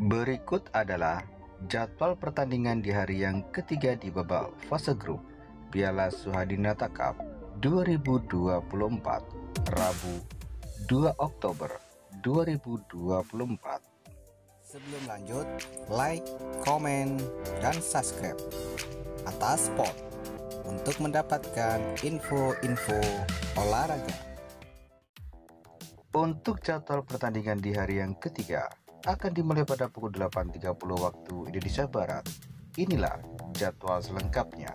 Berikut adalah jadwal pertandingan di hari yang ketiga di babak fase grup Piala Suhadinata Cup 2024 Rabu 2 Oktober 2024 Sebelum lanjut, like, komen, dan subscribe atas sport untuk mendapatkan info-info olahraga. Untuk jadwal pertandingan di hari yang ketiga akan dimulai pada pukul 8.30 waktu Indonesia Barat. Inilah jadwal selengkapnya.